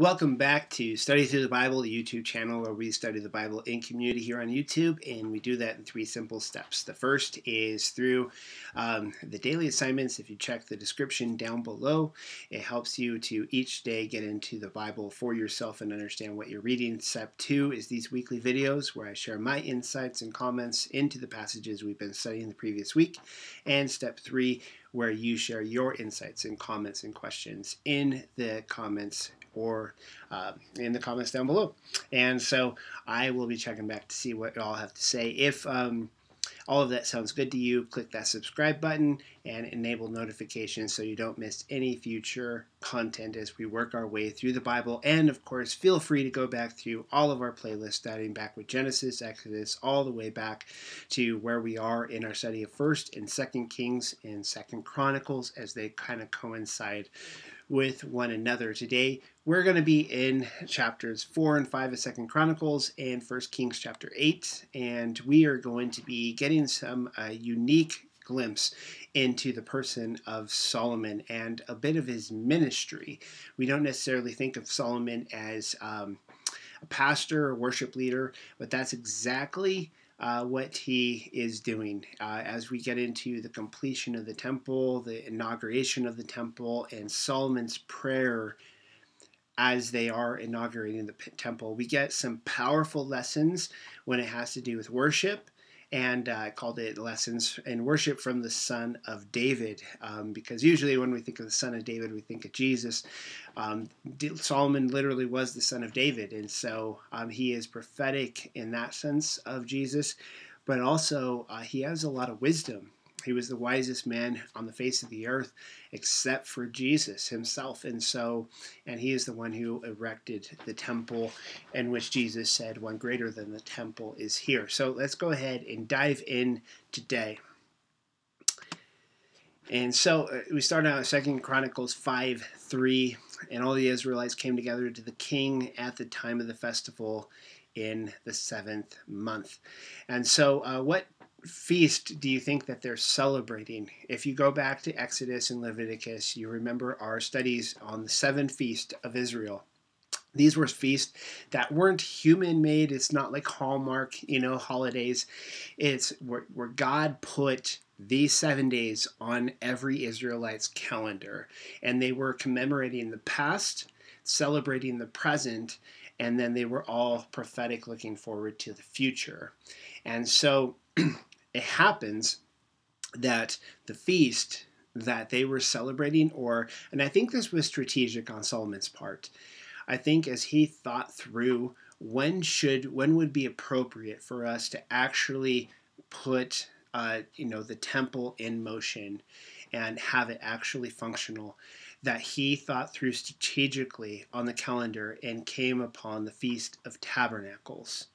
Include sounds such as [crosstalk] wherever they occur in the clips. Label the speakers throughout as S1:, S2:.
S1: Welcome back to Study Through the Bible, the YouTube channel where we study the Bible in community here on YouTube, and we do that in three simple steps. The first is through um, the daily assignments. If you check the description down below, it helps you to each day get into the Bible for yourself and understand what you're reading. Step two is these weekly videos where I share my insights and comments into the passages we've been studying the previous week. And step three, where you share your insights and comments and questions in the comments or uh, in the comments down below. And so I will be checking back to see what y'all have to say. If um, all of that sounds good to you, click that subscribe button and enable notifications so you don't miss any future content as we work our way through the Bible. And of course, feel free to go back through all of our playlists, starting back with Genesis, Exodus, all the way back to where we are in our study of First and Second Kings and Second Chronicles as they kind of coincide with one another. Today, we're going to be in chapters 4 and 5 of Second Chronicles and First Kings chapter 8, and we are going to be getting some uh, unique glimpse into the person of Solomon and a bit of his ministry. We don't necessarily think of Solomon as um, a pastor or worship leader, but that's exactly uh, what he is doing uh, as we get into the completion of the temple, the inauguration of the temple, and Solomon's prayer as they are inaugurating the temple. We get some powerful lessons when it has to do with worship and uh, called it Lessons in Worship from the Son of David, um, because usually when we think of the Son of David, we think of Jesus. Um, Solomon literally was the son of David, and so um, he is prophetic in that sense of Jesus, but also uh, he has a lot of wisdom he was the wisest man on the face of the earth, except for Jesus himself. And so, and he is the one who erected the temple, in which Jesus said, One greater than the temple is here. So let's go ahead and dive in today. And so uh, we start out Second Chronicles 5 3. And all the Israelites came together to the king at the time of the festival in the seventh month. And so, uh, what feast do you think that they're celebrating? If you go back to Exodus and Leviticus, you remember our studies on the seven feasts of Israel. These were feasts that weren't human made. It's not like Hallmark, you know, holidays. It's where, where God put these seven days on every Israelite's calendar. And they were commemorating the past, celebrating the present, and then they were all prophetic looking forward to the future. And so [clears throat] it happens that the feast that they were celebrating, or, and I think this was strategic on Solomon's part. I think as he thought through when should, when would be appropriate for us to actually put, uh, you know, the temple in motion and have it actually functional, that he thought through strategically on the calendar and came upon the Feast of Tabernacles.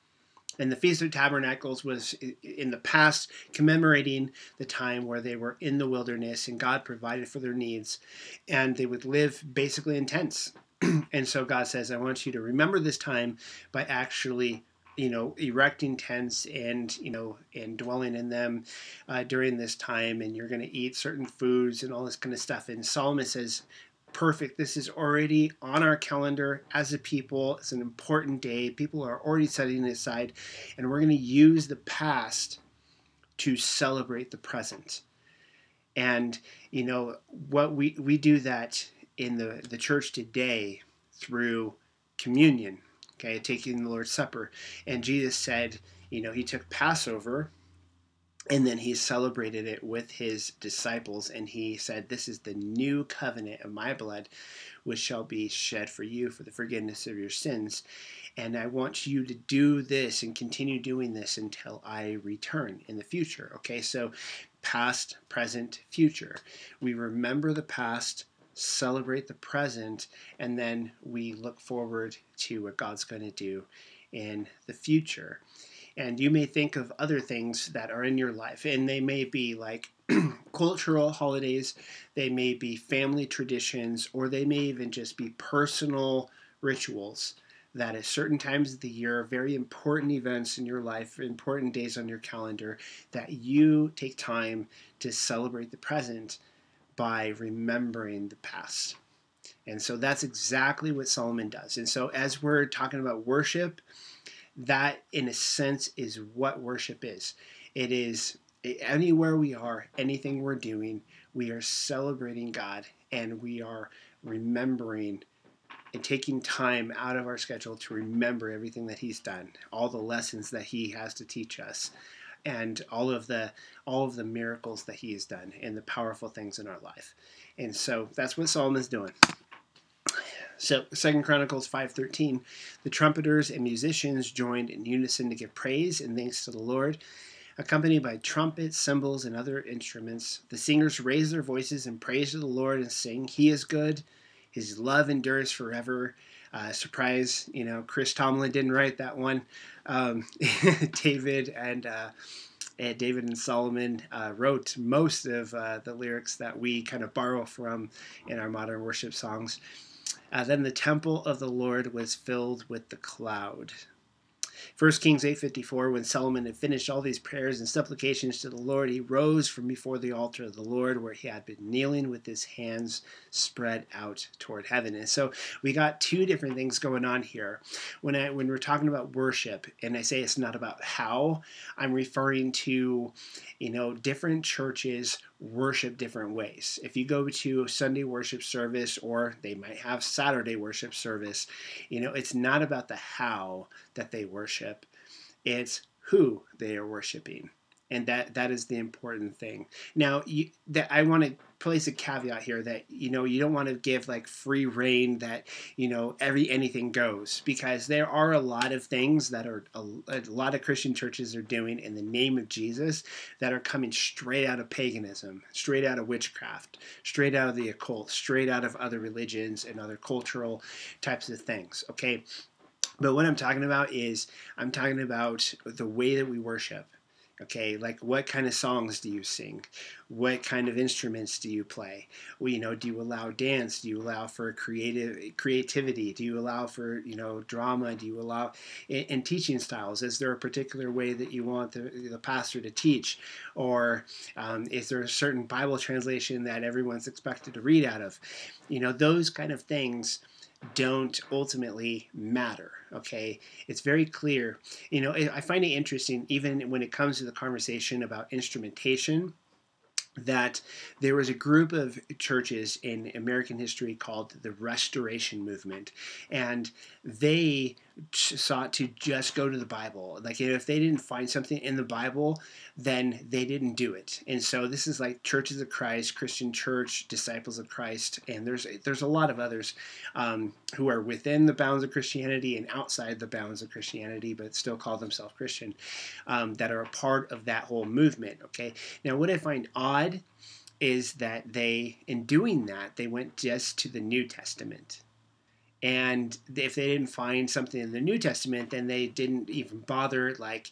S1: And the Feast of Tabernacles was in the past commemorating the time where they were in the wilderness and God provided for their needs and they would live basically in tents. [clears throat] and so God says, I want you to remember this time by actually you know erecting tents and you know and dwelling in them uh, during this time and you're going to eat certain foods and all this kind of stuff and solomon says perfect. This is already on our calendar as a people. It's an important day. People are already setting it aside, and we're going to use the past to celebrate the present. And you know what we we do that in the the church today through communion, okay, taking the Lord's Supper. And Jesus said, you know, he took Passover and then he celebrated it with his disciples and he said this is the new covenant of my blood which shall be shed for you for the forgiveness of your sins. And i want you to do this and continue doing this until i return in the future. Okay so past present future. We remember the past celebrate the present and then we look forward to what god's going to do in the future and you may think of other things that are in your life, and they may be like [clears throat] cultural holidays, they may be family traditions, or they may even just be personal rituals that at certain times of the year, very important events in your life, important days on your calendar, that you take time to celebrate the present by remembering the past. And so that's exactly what Solomon does. And so as we're talking about worship, that in a sense is what worship is. It is anywhere we are, anything we're doing, we are celebrating God and we are remembering and taking time out of our schedule to remember everything that he's done, all the lessons that he has to teach us and all of the all of the miracles that he has done and the powerful things in our life. And so that's what Solomon's doing. So Second Chronicles 5:13, the trumpeters and musicians joined in unison to give praise and thanks to the Lord. Accompanied by trumpets, cymbals, and other instruments, the singers raise their voices in praise to the Lord and sing, He is good, His love endures forever. Uh, surprise, you know, Chris Tomlin didn't write that one. Um, [laughs] David and uh, David and Solomon uh, wrote most of uh, the lyrics that we kind of borrow from in our modern worship songs. Uh, then the temple of the Lord was filled with the cloud. 1 Kings 8:54 when Solomon had finished all these prayers and supplications to the Lord he rose from before the altar of the Lord where he had been kneeling with his hands spread out toward heaven. And so we got two different things going on here. When I when we're talking about worship and I say it's not about how, I'm referring to you know different churches worship different ways. If you go to Sunday worship service or they might have Saturday worship service, you know, it's not about the how that they worship. It's who they are worshiping. And that that is the important thing. Now, you, that I want to place a caveat here that you know you don't want to give like free rein that you know every anything goes because there are a lot of things that are a, a, lot of Christian churches are doing in the name of Jesus that are coming straight out of paganism, straight out of witchcraft, straight out of the occult, straight out of other religions and other cultural types of things. Okay. But what I'm talking about is I'm talking about the way that we worship okay? Like what kind of songs do you sing? What kind of instruments do you play? Well, you know do you allow dance? Do you allow for creative creativity? Do you allow for you know drama? Do you allow in, in teaching styles? Is there a particular way that you want the, the pastor to teach? Or um, is there a certain bible translation that everyone's expected to read out of? You know those kind of things don't ultimately matter. Okay, it's very clear. You know, I find it interesting, even when it comes to the conversation about instrumentation that there was a group of churches in American history called the Restoration Movement, and they sought to just go to the Bible. Like if they didn't find something in the Bible, then they didn't do it. And so this is like Churches of Christ, Christian Church, Disciples of Christ, and there's there's a lot of others um, who are within the bounds of Christianity and outside the bounds of Christianity, but still call themselves Christian, um, that are a part of that whole movement. Okay, now what I find odd is that they, in doing that, they went just to the New Testament and if they didn't find something in the New Testament, then they didn't even bother like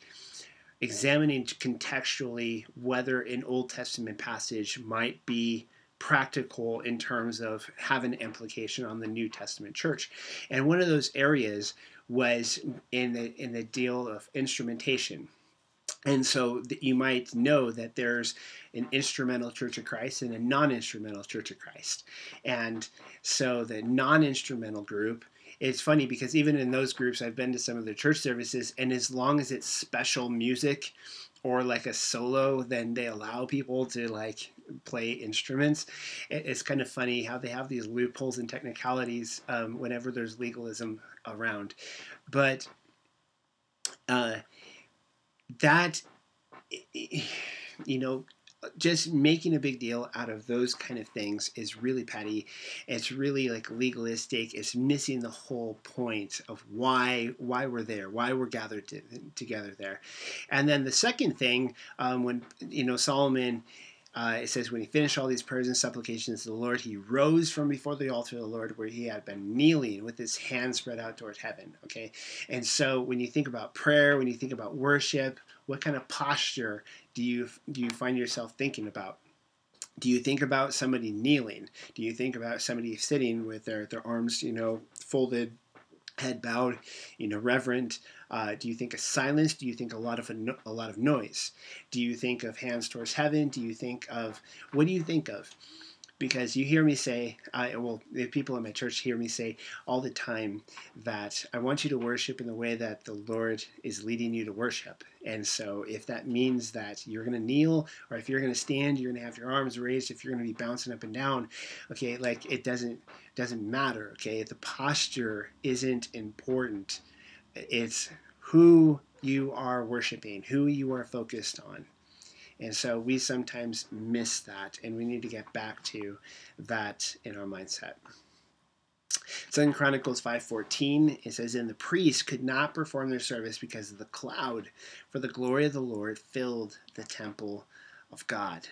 S1: examining contextually whether an Old Testament passage might be practical in terms of having an implication on the New Testament church. And one of those areas was in the in the deal of instrumentation. And so you might know that there's an instrumental Church of Christ and a non instrumental Church of Christ. And so the non instrumental group, it's funny because even in those groups, I've been to some of the church services, and as long as it's special music or like a solo, then they allow people to like play instruments. It's kind of funny how they have these loopholes and technicalities um, whenever there's legalism around. But uh, that, [sighs] you know, just making a big deal out of those kind of things is really petty. It's really like legalistic. It's missing the whole point of why why we're there, why we're gathered to, together there. And then the second thing, um, when you know Solomon. Uh, it says, when he finished all these prayers and supplications to the Lord, he rose from before the altar of the Lord where he had been kneeling with his hands spread out toward heaven. Okay. And so when you think about prayer, when you think about worship, what kind of posture do you do you find yourself thinking about? Do you think about somebody kneeling? Do you think about somebody sitting with their, their arms, you know, folded, head bowed, you know, reverent? Uh, do you think of silence? Do you think a lot of a, a lot of noise? Do you think of hands towards heaven? Do you think of what do you think of? Because you hear me say, I well, the people in my church hear me say all the time that I want you to worship in the way that the Lord is leading you to worship. And so, if that means that you're going to kneel, or if you're going to stand, you're going to have your arms raised, if you're going to be bouncing up and down, okay, like it doesn't doesn't matter. Okay, the posture isn't important. It's who you are worshiping, who you are focused on. And so we sometimes miss that, and we need to get back to that in our mindset. Second Chronicles 5:14 it says and the priests could not perform their service because of the cloud for the glory of the Lord filled the temple of God.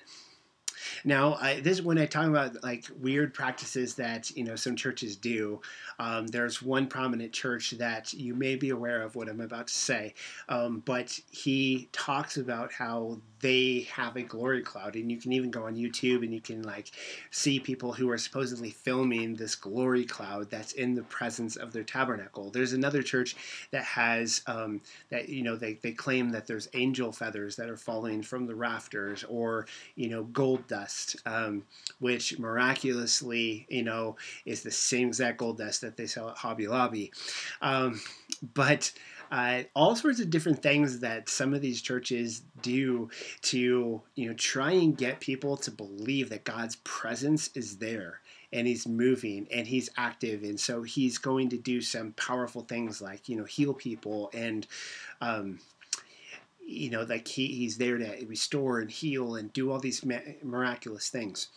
S1: Now, I, this when I talk about like weird practices that you know some churches do. Um, there's one prominent church that you may be aware of what I'm about to say, um, but he talks about how they have a glory cloud, and you can even go on YouTube and you can like see people who are supposedly filming this glory cloud that's in the presence of their tabernacle. There's another church that has um, that you know they, they claim that there's angel feathers that are falling from the rafters, or you know gold dust, um, which miraculously, you know, is the same exact gold dust that they sell at Hobby Lobby. Um, but uh, all sorts of different things that some of these churches do to, you know, try and get people to believe that God's presence is there and he's moving and he's active and so he's going to do some powerful things like you know heal people and um, you know, like he, he's there to restore and heal and do all these miraculous things.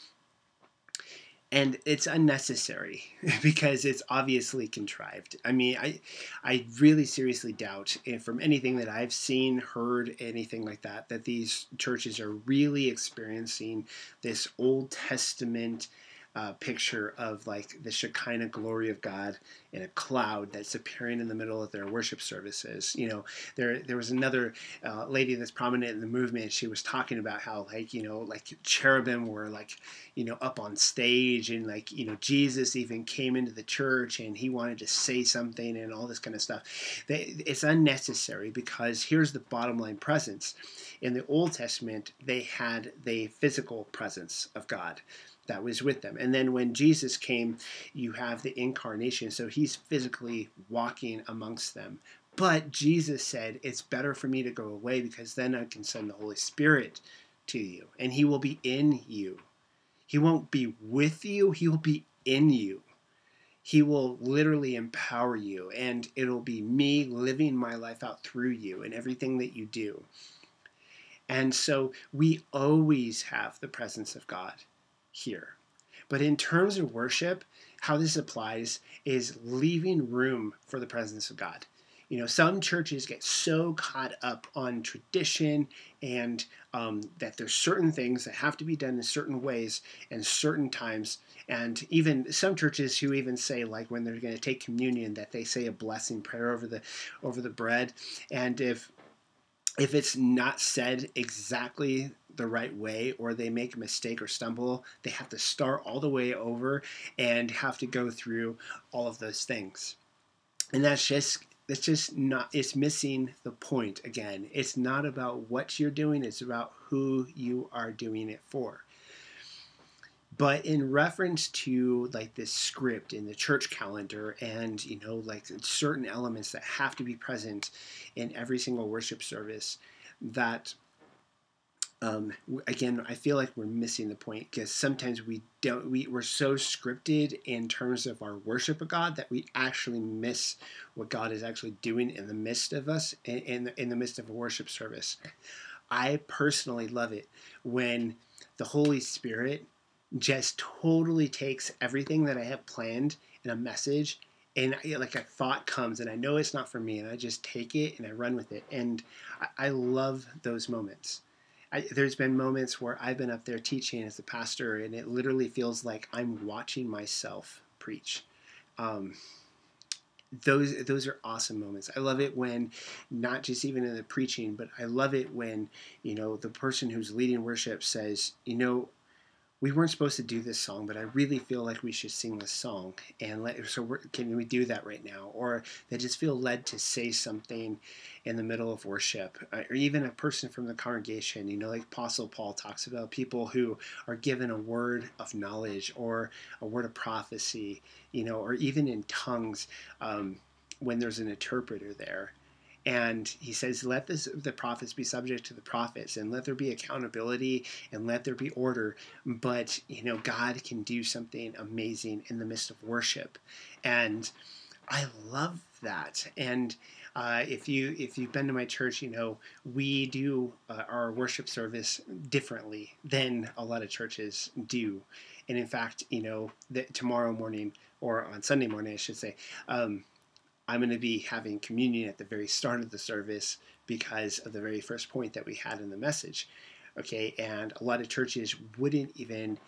S1: And it's unnecessary [laughs] because it's obviously contrived. I mean, I, I really seriously doubt, from anything that I've seen, heard, anything like that, that these churches are really experiencing this Old Testament uh, picture of like the Shekinah glory of God in a cloud that's appearing in the middle of their worship services. You know, there there was another uh, lady that's prominent in the movement. She was talking about how like you know like cherubim were like you know up on stage and like you know Jesus even came into the church and he wanted to say something and all this kind of stuff. They, it's unnecessary because here's the bottom line presence. In the Old Testament, they had the physical presence of God that was with them. And then when Jesus came, you have the incarnation. So he's physically walking amongst them. But Jesus said, It's better for me to go away because then I can send the Holy Spirit to you and he will be in you. He won't be with you, he will be in you. He will literally empower you, and it'll be me living my life out through you and everything that you do. And so we always have the presence of God here. But in terms of worship, how this applies is leaving room for the presence of God. You know, some churches get so caught up on tradition and um, that there's certain things that have to be done in certain ways and certain times. And even some churches who even say, like when they're going to take communion, that they say a blessing prayer over the over the bread. And if if it's not said exactly the right way or they make a mistake or stumble, they have to start all the way over and have to go through all of those things. And that's just that's just not it's missing the point again. It's not about what you're doing, it's about who you are doing it for. But in reference to like this script in the church calendar and you know like certain elements that have to be present in every single worship service that um, again, I feel like we're missing the point because sometimes we don't. We we're so scripted in terms of our worship of God that we actually miss what God is actually doing in the midst of us in in the, in the midst of a worship service. I personally love it when the Holy Spirit just totally takes everything that I have planned in a message and like a thought comes and I know it's not for me and I just take it and I run with it and I, I love those moments. I, there's been moments where I've been up there teaching as a pastor and it literally feels like I'm watching myself preach. Um, those those are awesome moments. I love it when not just even in the preaching, but I love it when you know the person who's leading worship says, you know, we weren't supposed to do this song, but I really feel like we should sing this song. And let, so can we do that right now? Or they just feel led to say something in the middle of worship, uh, or even a person from the congregation. You know, like Apostle Paul talks about people who are given a word of knowledge or a word of prophecy, you know, or even in tongues um, when there's an interpreter there and he says let this, the prophets be subject to the prophets and let there be accountability and let there be order. But you know god can do something amazing in the midst of worship. And i love that. And uh, if you if you've been to my church, you know we do uh, our worship service differently than a lot of churches do, and in fact, you know tomorrow morning or on Sunday morning, I should say, um, I'm going to be having communion at the very start of the service because of the very first point that we had in the message. Okay, and a lot of churches wouldn't even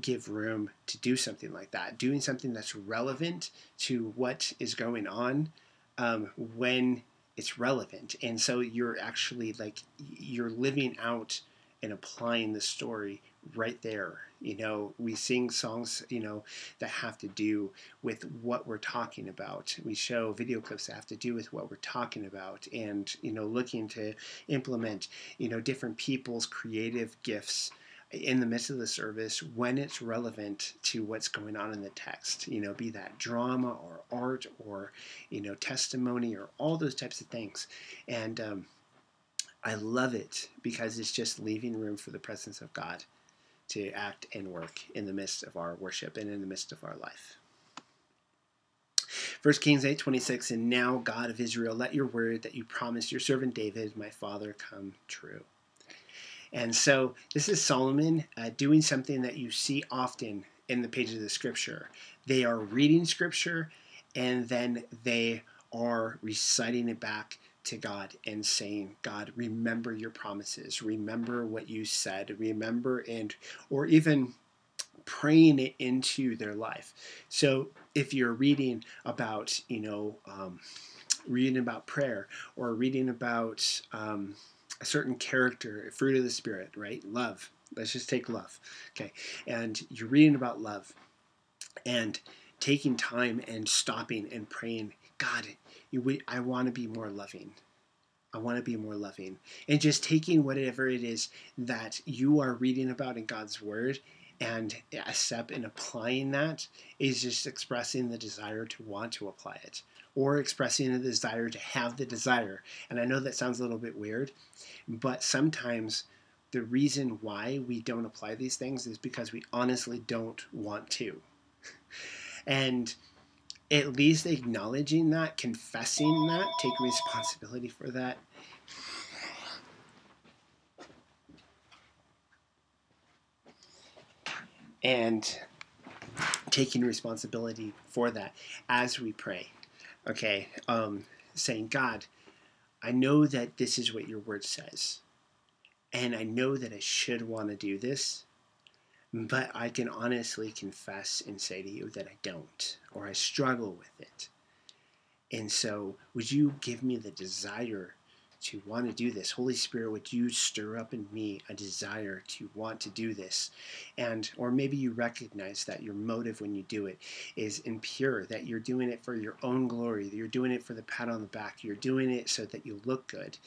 S1: give room to do something like that, doing something that's relevant to what is going on um, when it's relevant. And so you're actually like, you're living out and applying the story right there. You know, we sing songs, you know, that have to do with what we're talking about. We show video clips that have to do with what we're talking about and, you know, looking to implement, you know, different people's creative gifts in the midst of the service when it's relevant to what's going on in the text you know be that drama or art or you know testimony or all those types of things and um, i love it because it's just leaving room for the presence of god to act and work in the midst of our worship and in the midst of our life. 1 Kings 8:26 and now God of Israel let your word that you promised your servant David my father come true. And so this is Solomon uh, doing something that you see often in the pages of the scripture. They are reading scripture and then they are reciting it back to God and saying, God, remember your promises, remember what you said, remember and or even praying it into their life. So if you're reading about, you know, um, reading about prayer or reading about um, a certain character, fruit of the spirit, right? Love. Let's just take love. Okay. And you're reading about love and taking time and stopping and praying, God, I want to be more loving. I want to be more loving. And just taking whatever it is that you are reading about in God's Word and a step in applying that is just expressing the desire to want to apply it or expressing a desire to have the desire. And I know that sounds a little bit weird, but sometimes the reason why we don't apply these things is because we honestly don't want to. [laughs] and at least acknowledging that, confessing that, taking responsibility for that. And taking responsibility for that as we pray. Okay, um, saying, God, I know that this is what your word says. And I know that I should want to do this, but I can honestly confess and say to you that I don't, or I struggle with it. And so, would you give me the desire to want to do this? Holy Spirit, would you stir up in me a desire to want to do this? And, or maybe you recognize that your motive when you do it is impure, that you're doing it for your own glory, that you're doing it for the pat on the back, you're doing it so that you look good.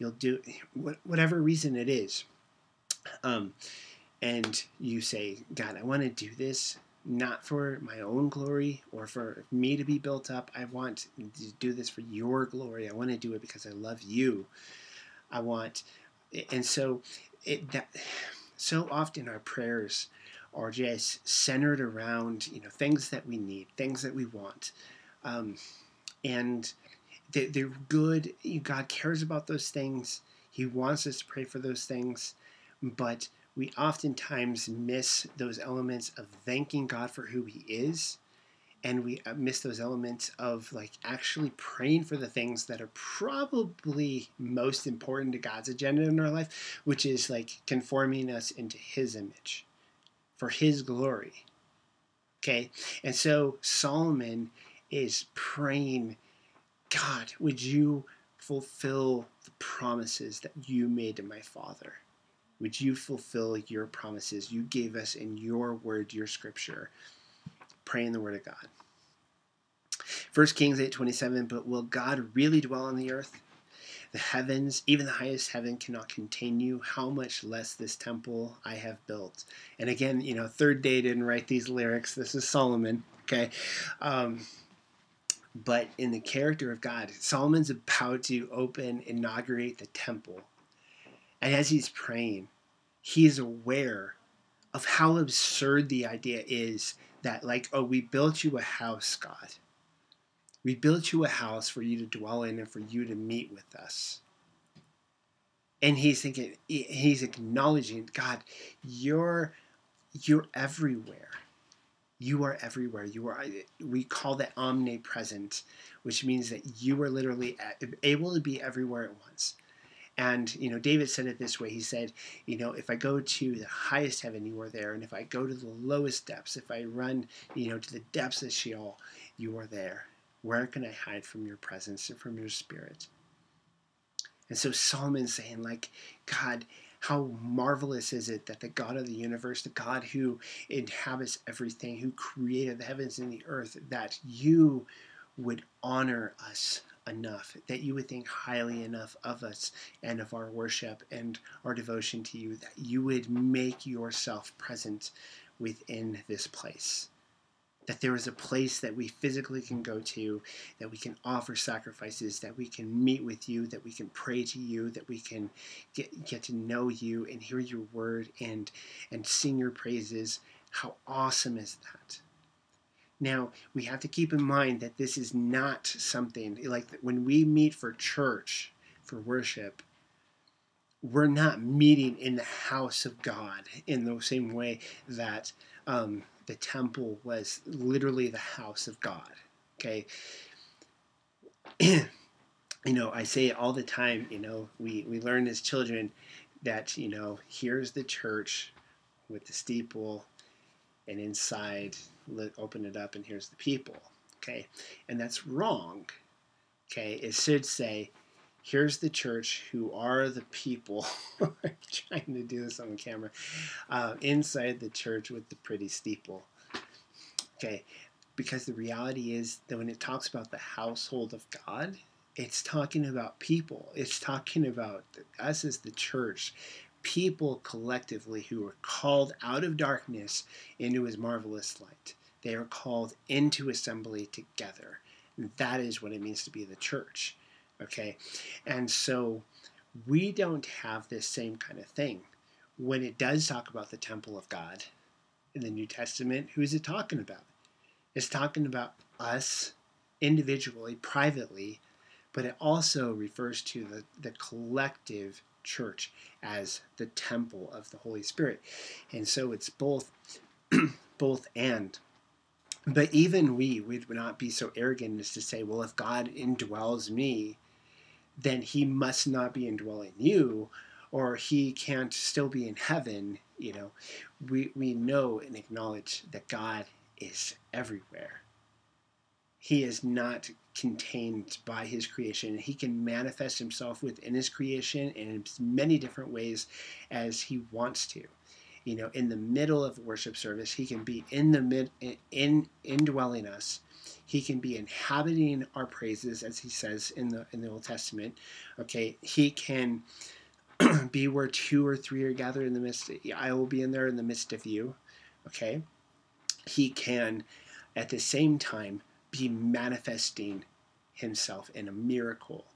S1: You'll do whatever reason it is. Um, and you say, God, I want to do this not for my own glory or for me to be built up. I want to do this for your glory. I want to do it because I love you. I want, and so it that so often our prayers are just centered around you know things that we need, things that we want, um, and they, they're good. God cares about those things. He wants us to pray for those things, but we oftentimes miss those elements of thanking God for who He is, and we uh, miss those elements of like actually praying for the things that are probably most important to God's agenda in our life, which is like conforming us into His image for His glory. Okay, and so Solomon is praying, God, would you fulfill the promises that you made to my father? Would you fulfill your promises you gave us in your word, your scripture? Pray in the word of God. 1 Kings 8:27 But will God really dwell on the earth? The heavens, even the highest heaven cannot contain you, how much less this temple I have built. And again, you know, Third Day didn't write these lyrics. This is Solomon, okay? Um, but in the character of God, Solomon's about to open, inaugurate the temple. And as he's praying, he is aware of how absurd the idea is that, like, oh, we built you a house, God. We built you a house for you to dwell in and for you to meet with us. And he's thinking, he's acknowledging, God, you're you're everywhere. You are everywhere. You are. We call that omnipresent, which means that you are literally able to be everywhere at once. And you know, David said it this way. He said, you know, if I go to the highest heaven, you are there, and if I go to the lowest depths, if I run, you know, to the depths of Sheol, you are there. Where can I hide from your presence and from your spirit? And so Solomon's saying, like, God, how marvelous is it that the God of the universe, the God who inhabits everything, who created the heavens and the earth, that you would honor us enough, that you would think highly enough of us and of our worship and our devotion to you, that you would make yourself present within this place that there is a place that we physically can go to, that we can offer sacrifices, that we can meet with you, that we can pray to you, that we can get, get to know you and hear your word and and sing your praises. How awesome is that? Now, we have to keep in mind that this is not something like when we meet for church, for worship, we're not meeting in the house of God in the same way that um, the temple was literally the house of God. Okay. [clears throat] you know, I say it all the time, you know, we, we learn as children that, you know, here's the church with the steeple and inside open it up and here's the people. Okay. And that's wrong. Okay. It should say, here's the church who are the people [laughs] i'm trying to do this on camera uh, inside the church with the pretty steeple okay because the reality is that when it talks about the household of god it's talking about people it's talking about us as the church people collectively who are called out of darkness into his marvelous light they are called into assembly together and that is what it means to be the church Okay? And so we don't have this same kind of thing. When it does talk about the temple of God in the New Testament, who is it talking about? It's talking about us individually, privately, but it also refers to the, the collective church as the temple of the Holy Spirit. And so it's both [clears throat] both and. But even we would not be so arrogant as to say, well, if God indwells me, then he must not be indwelling you or he can't still be in heaven you know we we know and acknowledge that god is everywhere he is not contained by his creation he can manifest himself within his creation in many different ways as he wants to you know in the middle of worship service he can be in the mid in indwelling us he can be inhabiting our praises, as he says in the in the Old Testament. Okay, he can [clears throat] be where two or three are gathered in the midst. I will be in there in the midst of you. Okay, he can, at the same time, be manifesting himself in a miracle.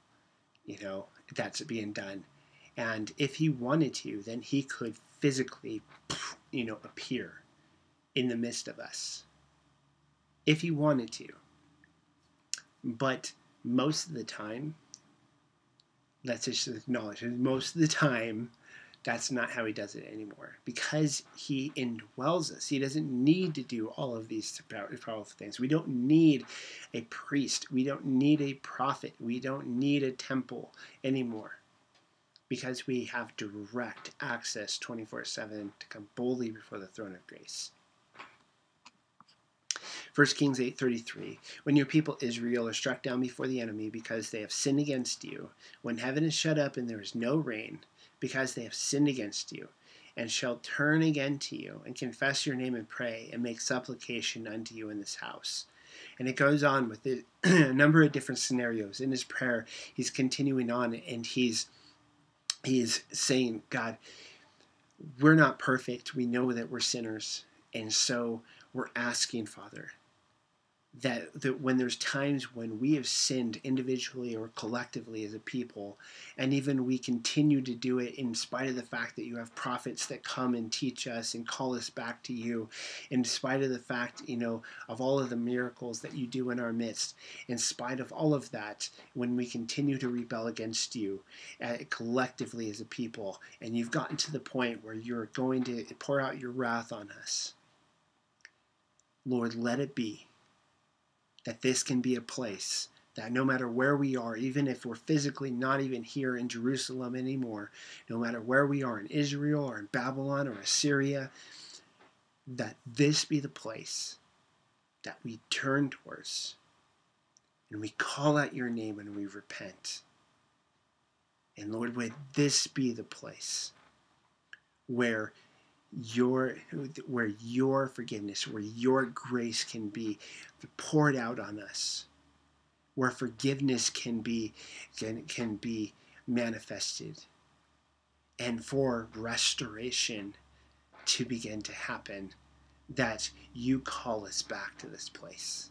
S1: You know that's being done, and if he wanted to, then he could physically, you know, appear in the midst of us if he wanted to. But most of the time, let's just acknowledge most of the time, that's not how he does it anymore because he indwells us. He doesn't need to do all of these powerful things. We don't need a priest. We don't need a prophet. We don't need a temple anymore because we have direct access 24 7 to come boldly before the throne of grace. 1 Kings 8:33 When your people Israel are struck down before the enemy because they have sinned against you when heaven is shut up and there is no rain because they have sinned against you, and shall turn again to you, and confess your name and pray, and make supplication unto you in this house. And it goes on with [clears throat] a number of different scenarios. In his prayer, he's continuing on and he's he's saying, God, we're not perfect. We know that we're sinners. And so we're asking, Father, that, that when there's times when we have sinned individually or collectively as a people, and even we continue to do it in spite of the fact that you have prophets that come and teach us and call us back to you, in spite of the fact, you know, of all of the miracles that you do in our midst, in spite of all of that, when we continue to rebel against you uh, collectively as a people, and you've gotten to the point where you're going to pour out your wrath on us, Lord, let it be that this can be a place that no matter where we are, even if we're physically not even here in Jerusalem anymore, no matter where we are in Israel or in Babylon or Assyria, that this be the place that we turn towards and we call out your name and we repent. And Lord, would this be the place where your where your forgiveness, where your grace can be poured out on us, where forgiveness can be can, can be manifested, and for restoration to begin to happen, that you call us back to this place.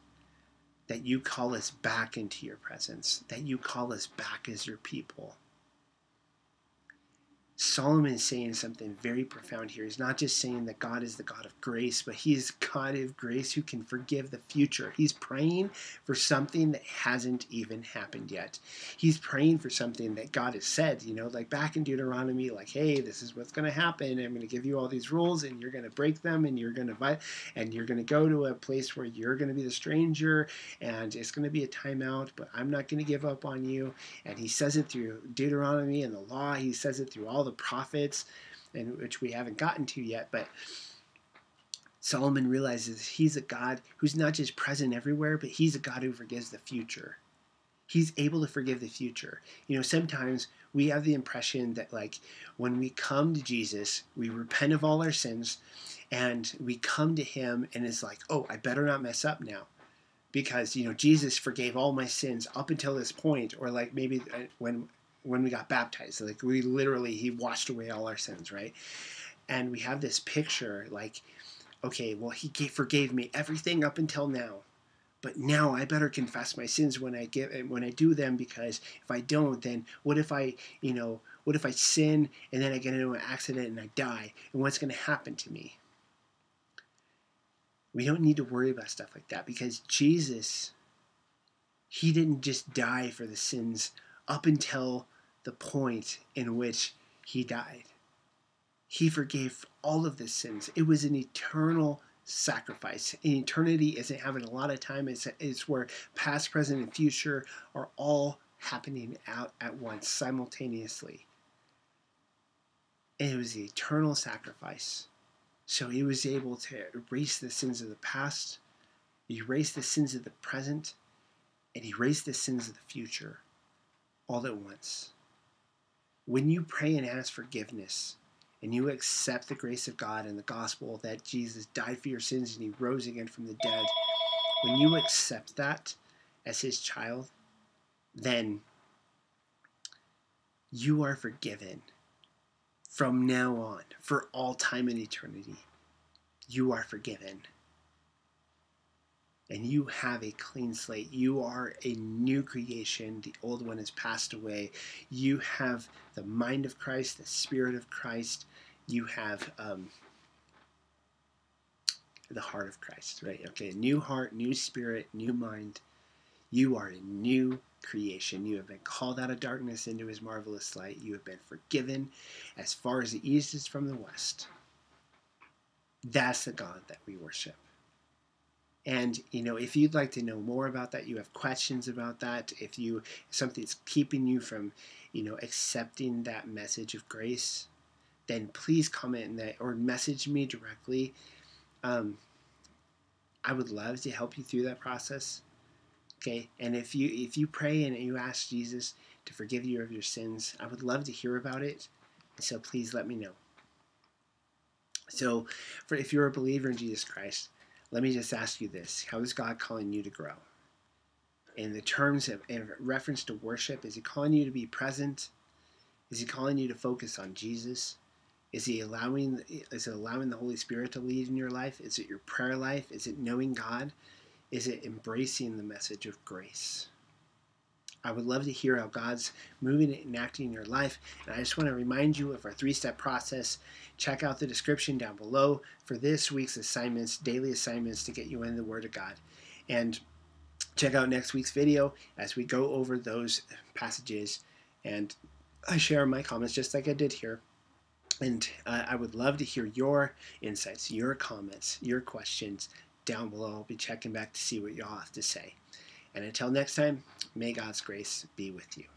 S1: That you call us back into your presence, that you call us back as your people Solomon is saying something very profound here. He's not just saying that God is the God of grace, but He is God of grace who can forgive the future. He's praying for something that hasn't even happened yet. He's praying for something that God has said, you know, like back in Deuteronomy, like, hey, this is what's going to happen. I'm going to give you all these rules and you're going to break them and you're going to and you're going to go to a place where you're going to be the stranger and it's going to be a timeout, but I'm not going to give up on you. And He says it through Deuteronomy and the law. He says it through all the prophets, and which we haven't gotten to yet, but Solomon realizes he's a God who's not just present everywhere, but he's a God who forgives the future. He's able to forgive the future. You know, sometimes we have the impression that, like, when we come to Jesus, we repent of all our sins and we come to Him and it's like, oh, I better not mess up now because, you know, Jesus forgave all my sins up until this point, or like maybe uh, when when we got baptized. Like we literally, he washed away all our sins, right? And we have this picture like, okay, well, he gave, forgave me everything up until now. But now I better confess my sins when I get when I do them because if I don't, then what if I, you know, what if I sin and then I get into an accident and I die? And what's going to happen to me? We don't need to worry about stuff like that because Jesus, He didn't just die for the sins up until the point in which he died. He forgave all of the sins. It was an eternal sacrifice. Eternity isn't having a lot of time, it's, it's where past, present, and future are all happening out at once, simultaneously. And it was the eternal sacrifice. So he was able to erase the sins of the past, erase the sins of the present, and erase the sins of the future all at once. When you pray and ask forgiveness, and you accept the grace of God and the gospel that Jesus died for your sins and he rose again from the dead, when you accept that as his child, then you are forgiven from now on for all time and eternity. You are forgiven and you have a clean slate. You are a new creation. The old one has passed away. You have the mind of Christ, the Spirit of Christ. You have um, the heart of Christ, right? Okay, new heart, new spirit, new mind. You are a new creation. You have been called out of darkness into his marvelous light. You have been forgiven as far as the east is from the west. That's the God that we worship. And you know, if you'd like to know more about that, you have questions about that, if you if something's keeping you from, you know, accepting that message of grace, then please comment that or message me directly. Um, I would love to help you through that process. Okay, and if you if you pray and you ask Jesus to forgive you of your sins, I would love to hear about it. So please let me know. So, for if you're a believer in Jesus Christ, let me just ask you this: How is God calling you to grow? In the terms of in reference to worship, is He calling you to be present? Is He calling you to focus on Jesus? Is He allowing? Is it allowing the Holy Spirit to lead in your life? Is it your prayer life? Is it knowing God? Is it embracing the message of grace? I would love to hear how God's moving and acting in your life. And I just want to remind you of our three step process. Check out the description down below for this week's assignments, daily assignments to get you in the Word of God. And check out next week's video as we go over those passages and I share my comments just like I did here. And uh, I would love to hear your insights, your comments, your questions down below. I'll be checking back to see what y'all have to say. And until next time, may God's grace be with you.